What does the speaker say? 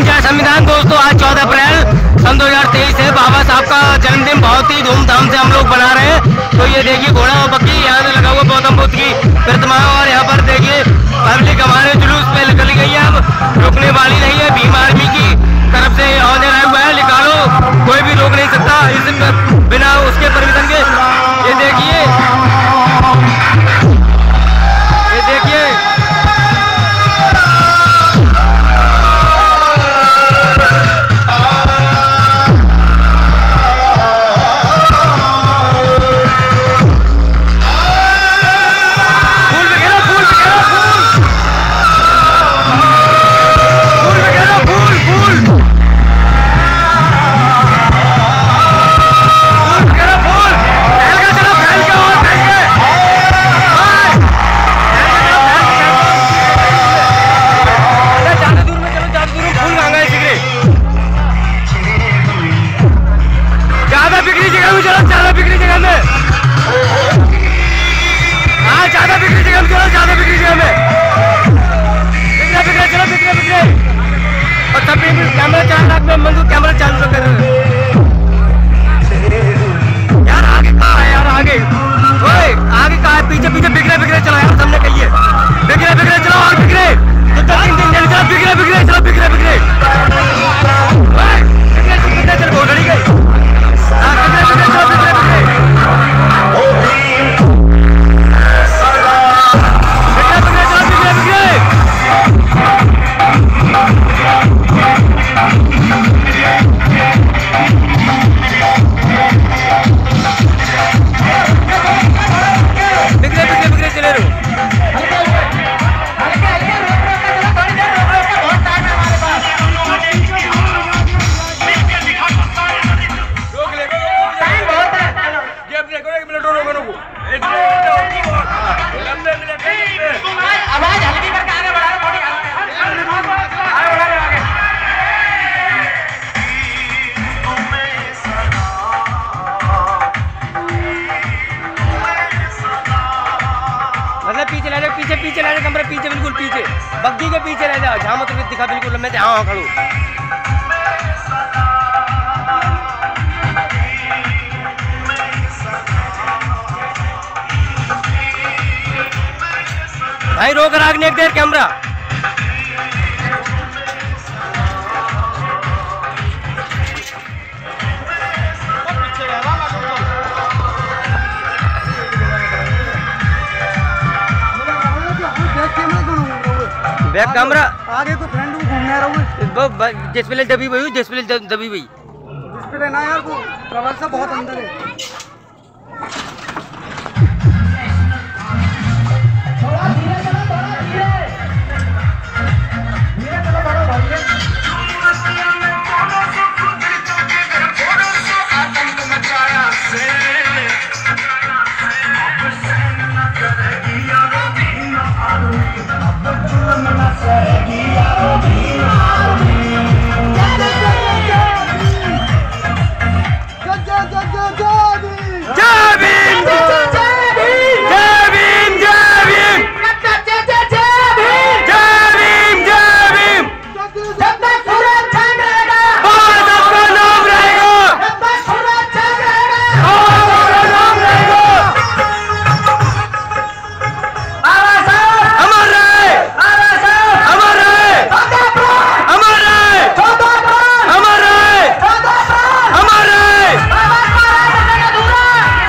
हिंद जय संविधान दोस्तों आज चौदह अप्रैल, सन 2023 है। बाबा साहब का जन्मदिन बहुत ही धूमधाम से हम लोग बना रहे हैं। तो ये देखिए, घोड़ा और बक्की यहाँ से लगा हुआ गौतम बुद्ध की प्रतिमा और यहाँ पर देखिए, पब्लिक हमारे जुलूस पे निकल गई है। अब में चलो ज़्यादा बिक्री जगह में। हाँ ज़्यादा बिक्री जगह में चलो ज़्यादा बिक्री जगह में। बिक्रे बिक्रे चलो बिक्रे बिक्रे और तब भी कैमरा चार लाख में मंजूर कैमरा चालू कर। यार, आगे कहाँ है? यार, आगे। ओए, आगे कहाँ पीछे पीछे ले जाओ कमरे पीछे, बिल्कुल पीछे। बग्गी के पीछे ले जाओ जहाँ मतलब दिखा, बिल्कुल मैं हाँ हाँ। खड़ू भाई रोक राग एक देर कैमरा। बैक कैमरा आगे को फ्रेंड को घूमने आ रहा हूँ वो जिस पे दबी हुई जिस पे दबी हुई। डिस्प्ले ना यार को प्रवास बहुत अंदर है। Go, go, Daddy!